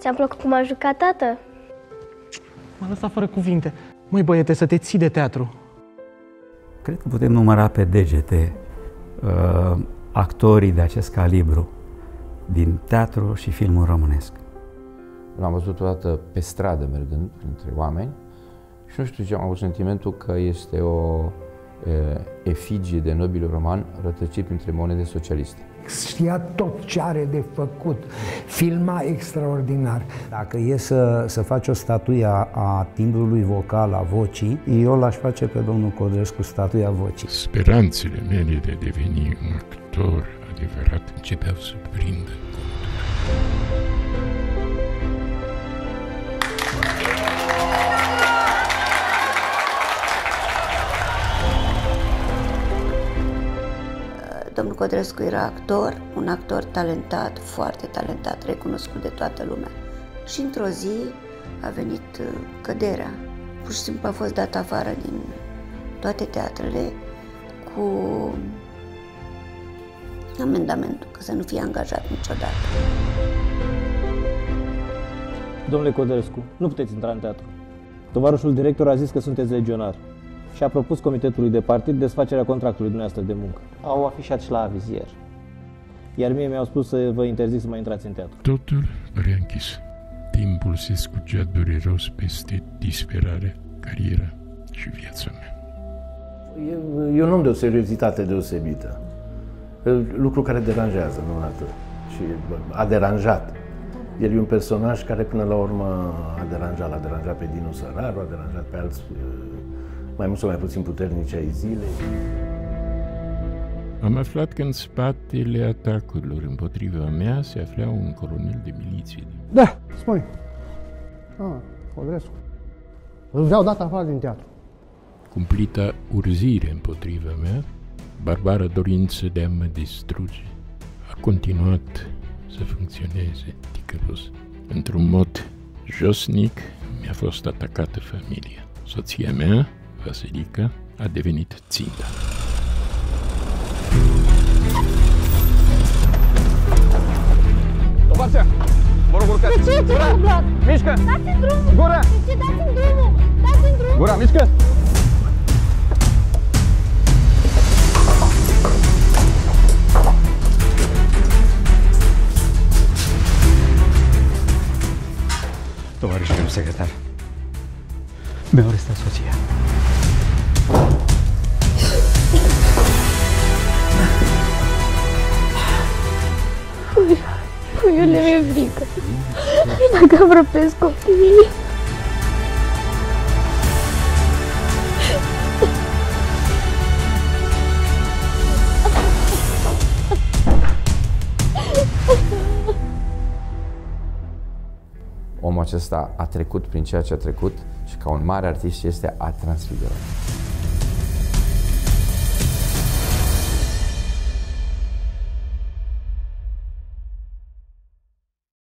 Ți-a plăcut cum a jucat tată? M-a lăsat fără cuvinte. Măi băiete, să te ții de teatru. Cred că putem număra pe degete uh, actorii de acest calibru din teatru și filmul românesc. L-am văzut odată pe stradă mergând printre oameni și nu știu ce am avut sentimentul că este o e, efigie de nobil roman rătăcit printre monede socialiste. Știa tot ce are de făcut, filma extraordinar. Dacă e să, să faci o statuie a timbrului vocal, a vocii, eu l-aș face pe domnul Codrescu statuia vocii. Speranțele mele de a deveni un actor adevărat începeau să prindă Domnul Codrescu era actor, un actor talentat, foarte talentat, recunoscut de toată lumea. Și într-o zi a venit uh, căderea. Pur și simplu a fost dat afară din toate teatrele cu amendamentul că să nu fie angajat niciodată. Domnule Codrescu, nu puteți intra în teatru. Tovarășul director a zis că sunteți legionar și a propus comitetului de partid desfacerea contractului dumneavoastră de muncă. Au afișat și la avizier. Iar mie mi-au spus să vă interzic să mai intrați în teatru. Totul reînchis. Timpul se scugea dureros peste disperare, cariera și viața mea. E, e un om de o seriozitate deosebită. Lucru care deranjează, nu atât. Și a deranjat. El e un personaj care până la urmă a deranjat. L-a deranjat pe Dinu Săraru, a deranjat pe alți mai mult sau mai puțin puternici ai zilei. Am aflat că în spatele atacurilor împotriva mea se afla un colonel de miliție. Da, spune. Ah, Codrescu. Îl vreau dat afară din teatru. Cumplita urzire împotriva mea, barbara dorință de a mă distruge, a continuat să funcționeze ticălos. Într-un mod josnic mi-a fost atacată familia. Soția mea, Vasilica, a devenit ținta. Tovarșa! Vă rog, urcați! De ce? Ce s-a întâmplat? Mișcă! Dați-mi drumul! Gura! De ce? Dați-mi drumul! Dați-mi drumul! Gura, mișcă! Tovarășul secretar, mi-au arestat soția. Puiule, mi-e frică. Și dacă îmi răpesc copiii? Omul acesta a trecut prin ceea ce a trecut și ca un mare artist este a transfigurat.